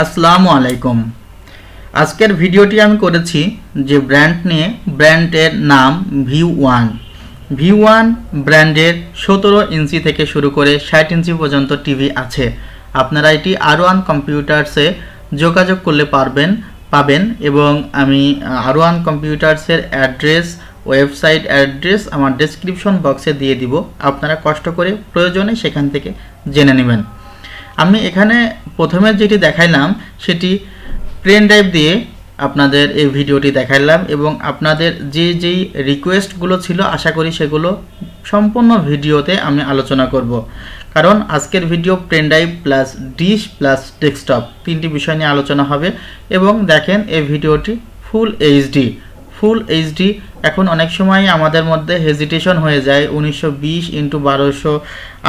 আসসালামু আলাইকুম। আজকের ভিডিওটি আমি করেছি যে ব্র্যান্ড নিয়ে, ব্র্যান্ডের নাম ভি ওয়ান ভি ওয়ান ব্র্যান্ডের সতেরো ইঞ্চি থেকে শুরু করে ষাট ইঞ্চি পর্যন্ত টিভি আছে। আপনারা এটি আর ওয়ান কম্পিউটার্সে যোগাযোগ করলে পারবেন, পাবেন এবং আমি আর ওয়ান কম্পিউটার্সের অ্যাড্রেস, ওয়েবসাইট অ্যাড্রেস আমার ডেসক্রিপশন বক্সে দিয়ে দিব। আপনারা কষ্ট করে প্রয়োজনে সেখান থেকে জেনে নেবেন। আমি এখানে প্রথমে যেটি দেখাইলাম, সেটি পেন ড্রাইভ দিয়ে আপনাদের এই ভিডিওটি দেখাইলাম এবং আপনাদের যে যেই রিকোয়েস্টগুলো ছিল, আশা করি সেগুলো সম্পূর্ণ ভিডিওতে আমি আলোচনা করব। কারণ আজকের video pen drive plus dish plus desktop তিনটি বিষয় নিয়ে আলোচনা হবে এবং দেখেন এই ভিডিওটি ফুল এইচডি ফুল এইচডি এখন অনেক সময় আমাদের মধ্যে হেজিটেশন হয়ে যায় উনিশশো বিশ ইন্টু বারোশো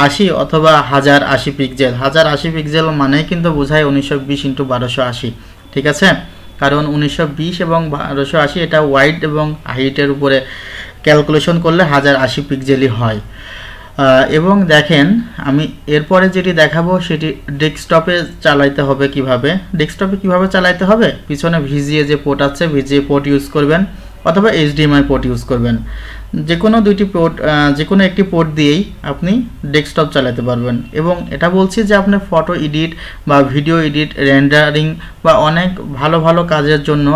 আশি অথবা হাজার আশি পিক্সেল হাজার আশি পিক্সেল মানে কিন্তু বোঝায় উনিশশো বিশ ইন্টু বারোশো আশি, ঠিক আছে? কারণ উনিশশো বিশ এবং বারোশো আশি এটা ওয়াইড এবং হাইটের উপরে ক্যালকুলেশন করলে হাজার আশি পিক্সেলই হয়। এবং দেখেন, আমি এরপরে যেটি দেখাবো সেটি ডেস্কটপে চালাইতে হবে কীভাবে? ডেস্কটপে কীভাবে চালাইতে হবে? পিছনে ভিজিএ যে পোর্ট আছে ভিজিএ পোর্ট ইউজ করবেন। অথবা এইচডিএমআই পোর্ট ইউজ করবেন। যে কোনো দুইটি পোর্ট যে কোনো একটি পোর্ট দিয়েই আপনি ডেস্কটপ চালাতে পারবেন। এবং এটা বলছি যে আপনি ফটো এডিট বা ভিডিও এডিট রেন্ডারিং বা অনেক ভালো ভালো কাজের জন্য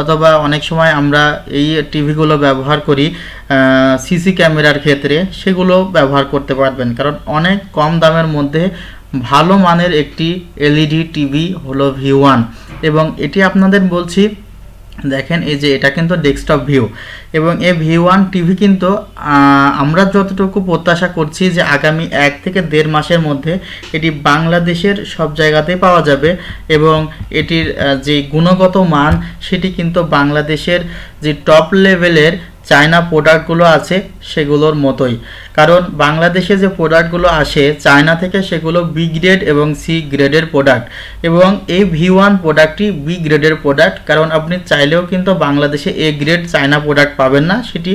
অথবা অনেক সময় আমরা এই টিভিগুলো ব্যবহার করি সিসি ক্যামেরার ক্ষেত্রে সেগুলো ব্যবহার করতে পারবেন। কারণ অনেক কম দামের মধ্যে ভালো মানের একটি এলইডি টিভি হলো ভি ওয়ান এবং এটি আপনাদের বলছি দেখেন, এই যে এটা কিন্তু ডেস্কটপ ভিউ এবং এই ভি ওয়ান টিভি কিন্তু আমরা যতটুকু প্রত্যাশা করছি যে আগামী এক থেকে দেড় মাসের মধ্যে এটি বাংলাদেশের সব জায়গাতে পাওয়া যাবে এবং এটির যে গুণগত মান সেটি কিন্তু বাংলাদেশের যে টপ লেভেলের চায়না প্রোডাক্টগুলো আছে সেগুলোর মতোই। কারণ বাংলাদেশে যে প্রোডাক্টগুলো আসে, চায়না থেকে সেগুলো বি গ্রেড এবং সি গ্রেডের প্রোডাক্ট। এবং এই ভি ওয়ান প্রোডাক্টটি বি গ্রেডের প্রোডাক্ট। কারণ আপনি চাইলেও কিন্তু বাংলাদেশে এ গ্রেড চায়না প্রোডাক্ট পাবেন না। সেটি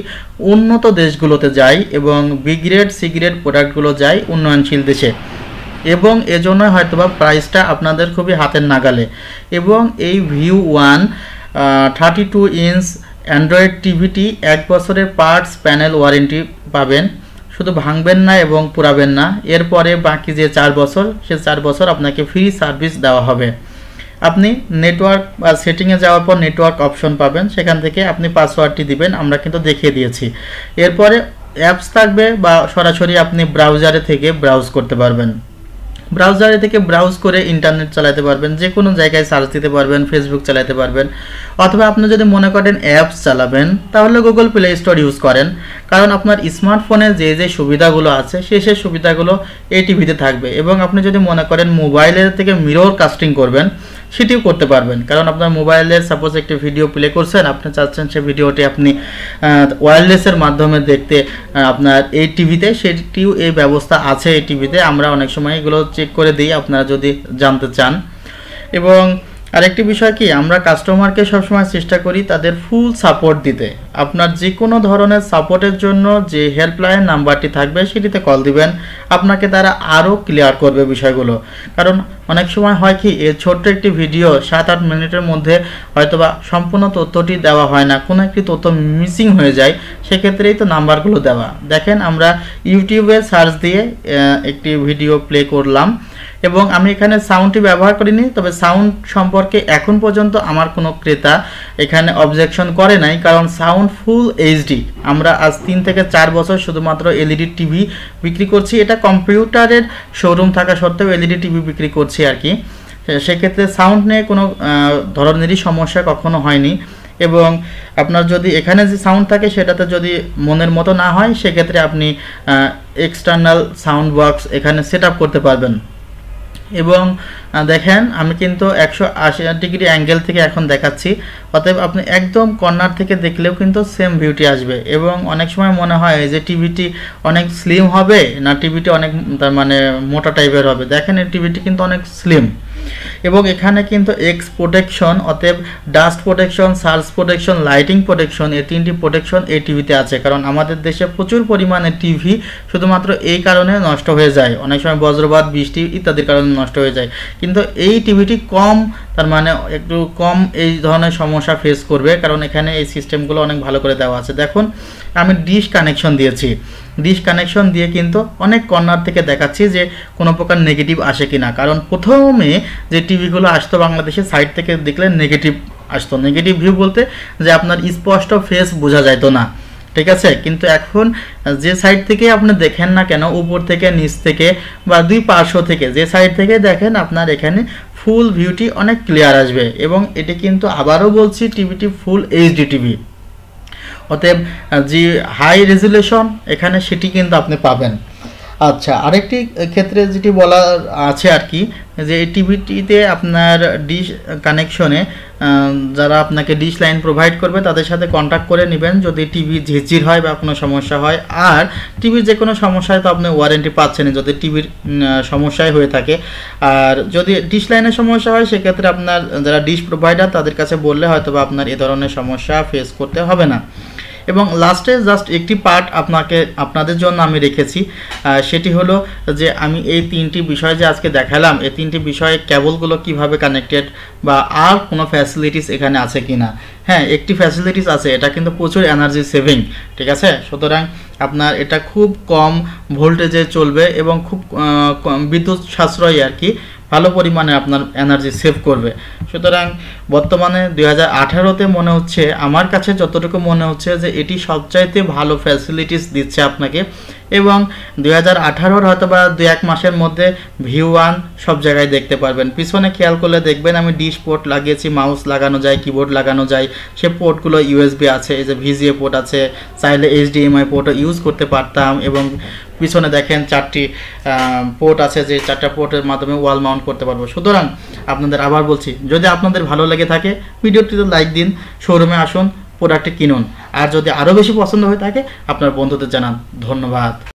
উন্নত দেশগুলোতে যায় এবং বি গ্রেড সি গ্রেড প্রোডাক্টগুলো যায় উন্নয়নশীল দেশে। এবং এজন্য হয়তোবা প্রাইসটা আপনাদের খুবই হাতের নাগালে। এবং এই view one thirty two inch android টিভিটি এক বছরের পার্টস প্যানেল ওয়ারেন্টি পাবেন। শুধু ভাঙবেন না এবং পুরাবেন না। এরপরে বাকি যে চার বছর, সে চার বছর আপনাকে ফ্রি সার্ভিস দেওয়া হবে। আপনি নেটওয়ার্ক বা সেটিংয়ে যাওয়ার পর নেটওয়ার্ক অপশন পাবেন। সেখান থেকে আপনি পাসওয়ার্ডটি দিবেন, আমরা কিন্তু দেখিয়ে দিয়েছি। এরপরে অ্যাপস থাকবে বা সরাসরি আপনি ব্রাউজারে থেকে ব্রাউজ করতে পারবেন। ব্রাউজারে থেকে ব্রাউজ করে ইন্টারনেট চালাতে পারবেন যে কোনো জায়গায় সার্চ দিতে পারবেন ফেসবুক চালাতে পারবেন, অথবা আপনি যদি মনে করেন অ্যাপস চালাবেন, তাহলে গুগল প্লে স্টোর ইউজ করেন। কারণ আপনার স্মার্টফোনে যে যে সুবিধাগুলো আছে সেই সেই সুবিধাগুলো এই টিভিতে থাকবে। এবং আপনি যদি মনে করেন মোবাইলের থেকে মিরর কাস্টিং করবেন সেটিও করতে পারবেন। কারণ আপনার মোবাইলের সাপোজ একটি ভিডিও প্লে করছেন, আপনি চাচ্ছেন সেই ভিডিওটি আপনি ওয়ারলেসের মাধ্যমে দেখতে আপনার এই টিভিতে সেটিও এই ব্যবস্থা আছে এই টিভিতে আমরা অনেক সময় এগুলো চেক করে দিই, আপনারা যদি জানতে চান। এবং আরেকটি বিষয় কি, আমরা কাস্টমারকে সবসময় চেষ্টা করি তাদের ফুল সাপোর্ট দিতে। আপনার যে কোনো ধরনের সাপোর্টের জন্য যে হেল্পলাইন নাম্বারটি থাকবে সেটিতে কল দিবেন। আপনাকে তারা আরও ক্লিয়ার করবে বিষয়গুলো। কারণ অনেক সময় হয় কি, এ ছোট্ট একটি ভিডিও সাত আট মিনিটের মধ্যে হয়তোবা সম্পূর্ণ তথ্যটি দেওয়া হয় না, কোনো একটি তথ্য মিসিং হয়ে যায়, সেক্ষেত্রেই তো নাম্বারগুলো দেওয়া। দেখেন আমরা ইউটিউবে সার্চ দিয়ে একটি ভিডিও প্লে করলাম। এবং আমি এখানে সাউন্ডটি ব্যবহার করিনি, তবে সাউন্ড সম্পর্কে এখন পর্যন্ত আমার কোনো ক্রেতা এখানে অবজেকশন করে নাই, কারণ সাউন্ড ফুল এইচডি আমরা আজ তিন থেকে চার বছর শুধুমাত্র এলইডি টিভি বিক্রি করছি, এটা কম্পিউটারের শোরুম থাকা সত্ত্বেও এলইডি টিভি বিক্রি করছি আর কি। সেক্ষেত্রে সাউন্ড নিয়ে কোনো ধরনেরই সমস্যা কখনো হয়নি। এবং আপনার যদি এখানে যে সাউন্ড থাকে, সেটাতে যদি মনের মতো না হয়, সেক্ষেত্রে আপনি এক্সটার্নাল সাউন্ড বক্স এখানে সেট করতে পারবেন। এবং দেখেন, আমি কিন্তু একশো আশি ডিগ্রি অ্যাঙ্গেল থেকে এখন দেখাচ্ছি। অতএব আপনি একদম কর্নার থেকে দেখলেও কিন্তু সেম ভিউটি আসবে। এবং অনেক সময় মনে হয় যে টিভিটি অনেক স্লিম হবে, না টিভিটি অনেক মানে মোটা টাইপের হবে। দেখেন, এই টিভিটি কিন্তু অনেক স্লিম এবং এখানে কিন্তু এক্স প্রোটেকশন অতএব dust protection surge protection lighting protection এই তিনটি প্রোটেকশন এই টিভিতে আছে। কারণ আমাদের দেশে প্রচুর পরিমাণে টিভি শুধুমাত্র এই কারণে নষ্ট হয়ে যায়। অনেক সময় বজ্রপাত, বৃষ্টি ইত্যাদির কারণে নষ্ট হয়ে যায়। কিন্তু এই টিভিটি কম, তার মানে একটু কম এই ধরনের সমস্যা ফেস করবে। কারণ এখানে এই সিস্টেমগুলো অনেক ভালো করে দেওয়া আছে। দেখুন, আমি ডিশ কানেকশন দিয়েছি। ডিশ কানেকশন দিয়ে কিন্তু অনেক কর্নার থেকে দেখাচ্ছি যে কোনো প্রকার নেগেটিভ আসে কি না কারণ প্রথমে যে টিভিগুলো আসতো বাংলাদেশের সাইড থেকে দেখলে নেগেটিভ আসতো। নেগেটিভ ভিউ বলতে যে আপনার স্পষ্ট ফেস বোঝা যাইতো না। ঠিক আছে? কিন্তু এখন যে সাইড থেকে আপনি দেখেন না কেন, উপর থেকে, নিচ থেকে বা দুই পার্শ্ব থেকে, যে সাইড থেকে দেখেন আপনার এখানে ফুল ভিউটি অনেক ক্লিয়ার আসবে এবং এটি কিন্তু আবারও বলছি টিভিটি ফুল এইচডি টিভি অতএব যে হাই রেজুলেশন এখানে সেটি কিন্তু আপনি পাবেন। আচ্ছা আরেকটি ক্ষেত্রে যেটি বলার আছে আর কি যে এই টিভিটিতে আপনার ডিশ কানেকশনে যারা আপনাকে ডিশ লাইন প্রোভাইড করবে, তাদের সাথে কন্ট্যাক্ট করে নেবেন। যদি টিভি ঝিরঝির হয় বা কোনো সমস্যা হয়, আর টিভির যে কোনো সমস্যায় তো আপনি ওয়ারেন্টি পাচ্ছেন যদি টিভির সমস্যায় হয়ে থাকে। আর যদি ডিশ লাইনের সমস্যা হয়, সেক্ষেত্রে আপনার যারা ডিশ প্রোভাইডার তাদের কাছে বললে হয়তো বা আপনার এ ধরনের সমস্যা ফেস করতে হবে না। এবং লাস্টে জাস্ট একটি পার্ট আপনাকে, আপনাদের জন্য আমি রেখেছি। সেটি হলো যে আমি এই তিনটি বিষয় যে আজকে দেখালাম, এই তিনটি বিষয়ে কেবলগুলো কীভাবে কানেক্টেড বা আর কোনো ফ্যাসিলিটিস এখানে আছে কি না হ্যাঁ একটি ফ্যাসিলিটিস আছে, এটা কিন্তু প্রচুর এনার্জি সেভিং ঠিক আছে? সুতরাং আপনার এটা খুব কম ভোল্টেজে চলবে এবং খুব বিদ্যুৎ সাশ্রয় আর কি। ভালো পরিমাণে আপনার এনার্জি সেভ করবে। সুতরাং বর্তমানে দুই হাজার আঠারোতে মনে হচ্ছে, আমার কাছে যতটুকু মনে হচ্ছে যে এটি সবচাইতে ভালো ফ্যাসিলিটিস দিচ্ছে আপনাকে। এবং দুই হাজার আঠারোর হয়তো বা দু এক মাসের মধ্যে ভিউ ওয়ান সব জায়গায় দেখতে পারবেন। পিছনে খেয়াল করলে দেখবেন আমি ডিশ পোর্ট লাগিয়েছি মাউস লাগানো যায় কিবোর্ড লাগানো যায়, সে পোর্টগুলো ইউএসবি আছে, এই যে ভিজিএ পোর্ট আছে, চাইলে এইচডিএমআই পোর্টও ইউজ করতে পারতাম এবং পিছনে দেখেন চারটি পোর্ট আছে যে চারটা পোর্টের মাধ্যমে ওয়াল মাউন্ট করতে পারব। সুতরাং আপনাদের আবার বলছি, যদি আপনাদের ভালো লেগে থাকে ভিডিওটিতে লাইক দিন শোরুমে আসুন প্রোডাক্টটি কিনুন। আর যদি আরও বেশি পছন্দ হয়ে থাকে আপনার বন্ধুদের জানান। ধন্যবাদ।